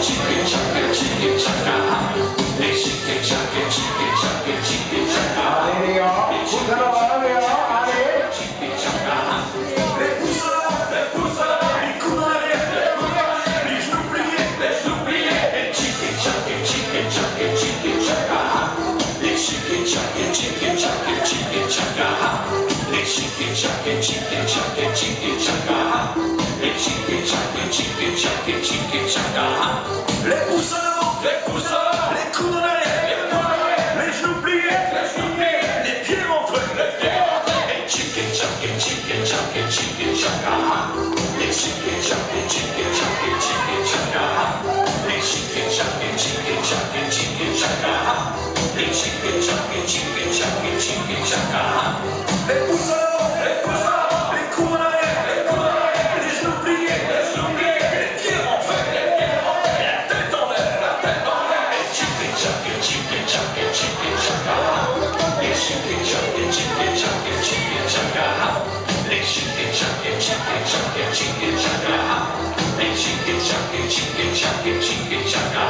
지게 작게 지게 작아 내 쉽게 작게 지게 작게 지게 작아 아래요 부산아 아래요 아래 지게 작아 내 부산 내 부산 이쿠마레 내 부산 이 수프리에 내 수프리에 지게 작게 지게 작게 지게 작아 내 쉽게 작게 지게 작게 지게 작아 chicky chic chicky chic les chicky les pouces les pouces les les chic les genoux les genoux les pieds les pieds les les 쉽게 쉽게 쉽게 쉽게 쉽게 쉽게 쉽다 내 웃어요 내 웃어 내 코마나에 내 코마나에 내 숨기에 내 숨기에 내 기억에 내 기억에 내 떠내 내 떠내 쉽게 쉽게 쉽게 쉽게 쉽게 쉽다 내 쉽게 쉽게 쉽게 쉽게 쉽게 쉽다 내 쉽게 쉽게 쉽게 쉽게 쉽게 쉽다 내 쉽게 쉽게 쉽게 쉽게 쉽게 쉽다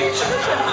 你知道